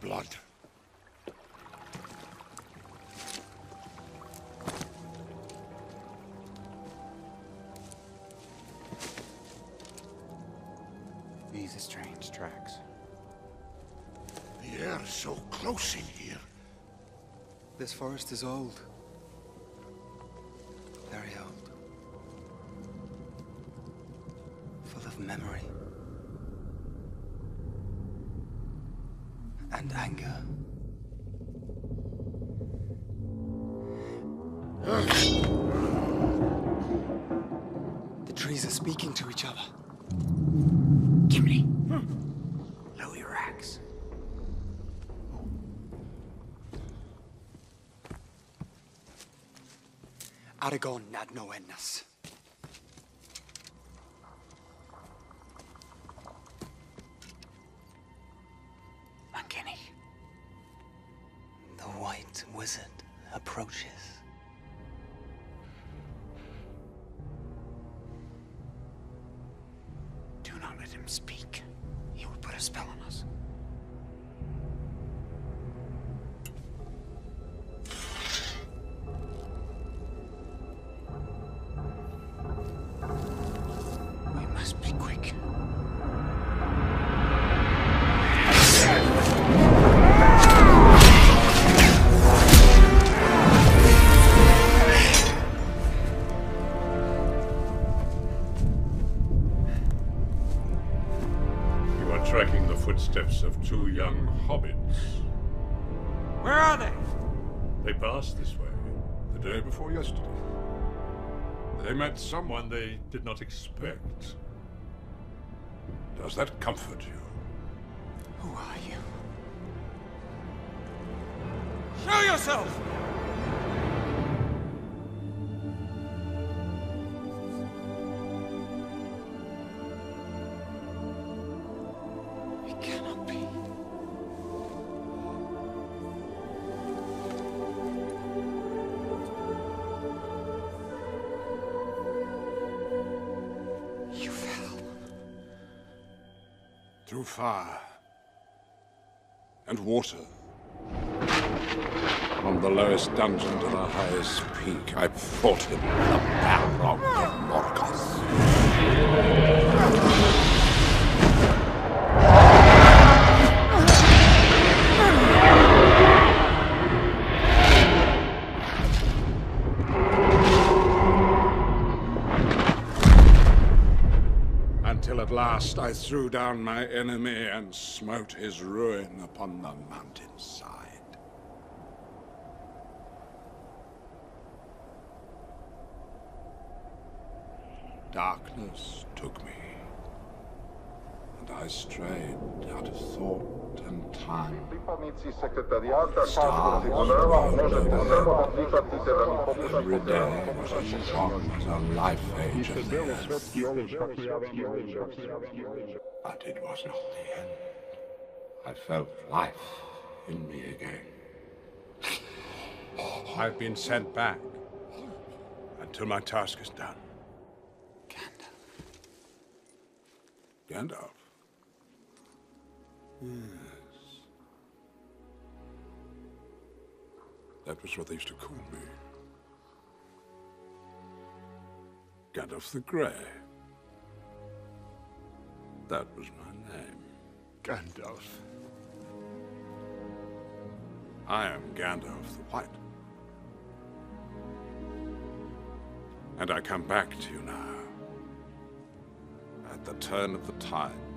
blood. These are strange tracks. The air's so close in here. This forest is old. Very old. Full of memory. And anger. The trees are speaking to each other. Gimli. Lower your axe. Aragorn nad no ennas. The Wizard approaches. Do not let him speak. He will put a spell on us. Tracking the footsteps of two young hobbits. Where are they? They passed this way the day before yesterday. They met someone they did not expect. Does that comfort you? Who are you? Show yourself! You fell through fire and water. From the lowest dungeon to the highest peak, I fought him, the Balrog of Morgoth. Until at last I threw down my enemy and smote his ruin upon the mountainside. Darkness took me, and I strayed out of thought and time. Pripadnici sekretariáta Stars Káčkovci Koneva môžete rolled samo napríklad si sa veľmi Every day was a shock to life age of the earth. But it was not the end. I felt life in me again. I've been sent back until my task is done. Gandalf. Gandalf? Yes. That was what they used to call me. Gandalf the Grey. That was my name. Gandalf. I am Gandalf the White. And I come back to you now. At the turn of the tide.